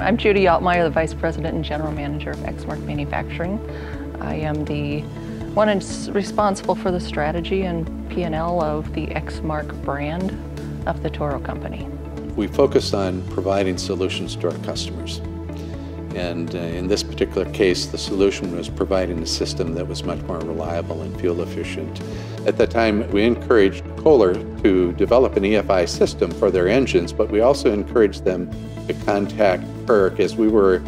I'm Judy Altmaier, the Vice President and General Manager of Exmark Manufacturing. I am the one responsible for the strategy and P&L of the Exmark brand of the Toro Company. We focus on providing solutions to our customers. And uh, in this particular case, the solution was providing a system that was much more reliable and fuel efficient. At that time, we encouraged Kohler to develop an EFI system for their engines, but we also encouraged them to contact PERC as we were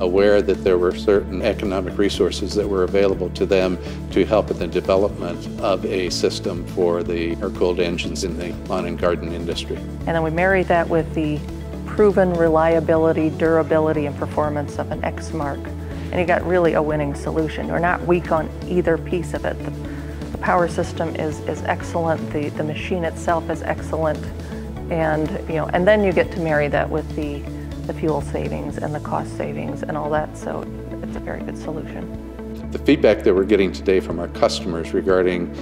aware that there were certain economic resources that were available to them to help in the development of a system for the air-cooled engines in the lawn and garden industry. And then we married that with the proven reliability, durability, and performance of an Exmark. And you got really a winning solution. You're not weak on either piece of it. The, the power system is, is excellent, the, the machine itself is excellent, and you know, and then you get to marry that with the, the fuel savings and the cost savings and all that, so it's a very good solution. The feedback that we're getting today from our customers regarding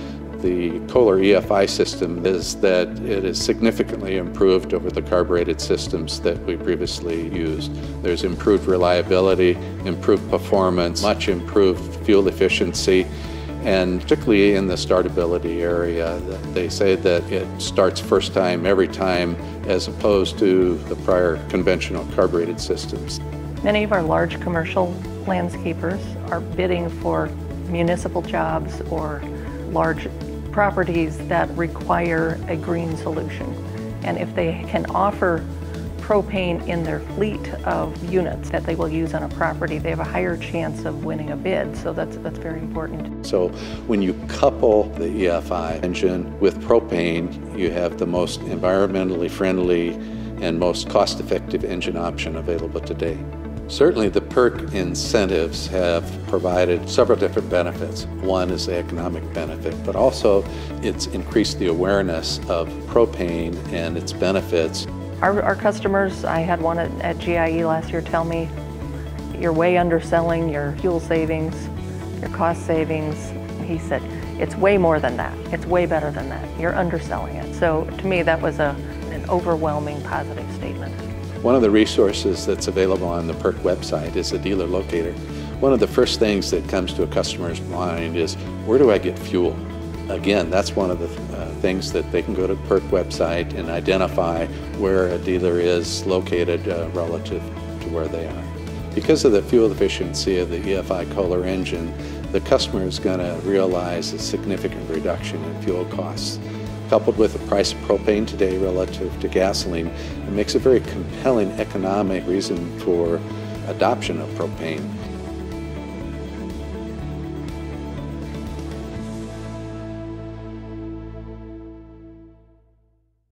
the Kohler EFI system is that it is significantly improved over the carbureted systems that we previously used. There's improved reliability, improved performance, much improved fuel efficiency, and particularly in the startability area, they say that it starts first time every time as opposed to the prior conventional carbureted systems. Many of our large commercial landscapers are bidding for municipal jobs or large properties that require a green solution. And if they can offer propane in their fleet of units that they will use on a property, they have a higher chance of winning a bid. So that's, that's very important. So when you couple the EFI engine with propane, you have the most environmentally friendly and most cost-effective engine option available today. Certainly the PERC incentives have provided several different benefits. One is the economic benefit, but also it's increased the awareness of propane and its benefits. Our, our customers, I had one at, at GIE last year tell me, you're way underselling your fuel savings, your cost savings. He said, it's way more than that. It's way better than that. You're underselling it. So to me, that was a, an overwhelming positive statement. One of the resources that's available on the PERC website is a dealer locator. One of the first things that comes to a customer's mind is, where do I get fuel? Again, that's one of the things that they can go to the PERC website and identify where a dealer is located uh, relative to where they are. Because of the fuel efficiency of the EFI Kohler engine, the customer is going to realize a significant reduction in fuel costs coupled with the price of propane today relative to gasoline, it makes a very compelling economic reason for adoption of propane.